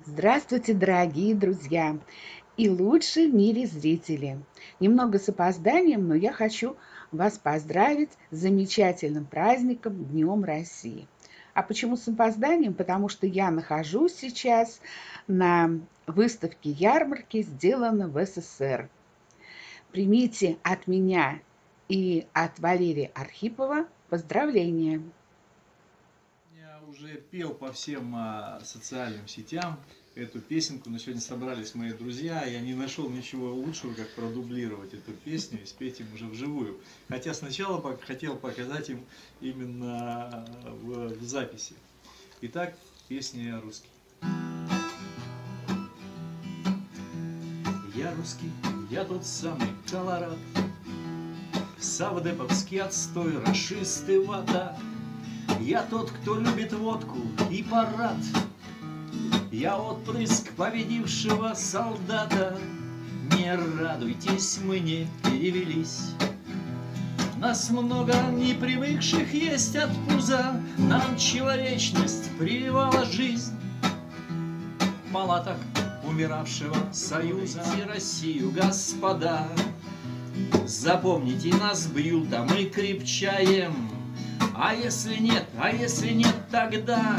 Здравствуйте, дорогие друзья и лучшие в мире зрители! Немного с опозданием, но я хочу вас поздравить с замечательным праздником Днем России. А почему с опозданием? Потому что я нахожусь сейчас на выставке ярмарки «Сделано в СССР». Примите от меня и от Валерия Архипова поздравления. Уже пел по всем а, социальным сетям эту песенку, но сегодня собрались мои друзья, я не нашел ничего лучшего, как продублировать эту песню и спеть им уже вживую. Хотя сначала хотел показать им именно в, в записи. Итак, песня русский. Я русский, я тот самый колорад, Савдеповский отстой, расисты вода. Я тот, кто любит водку и парад, я отпрыск победившего солдата. Не радуйтесь, мы не перевелись. Нас много непривыкших есть от пуза, Нам человечность прививала жизнь. Мало так умиравшего союза и Россию, господа. Запомните, нас бьют, а мы крепчаем. А если нет, а если нет, тогда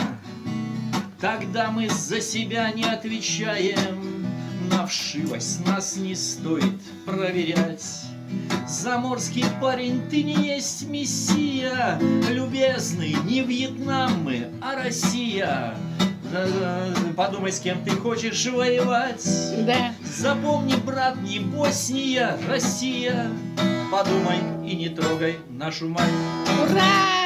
Тогда мы за себя не отвечаем, На вшивость нас не стоит проверять. Заморский парень, ты не есть мессия, Любезный, не Вьетнам мы, а Россия. Подумай, с кем ты хочешь воевать. Да. Запомни, брат, не Босния, Россия. Подумай и не трогай нашу мать. Ура!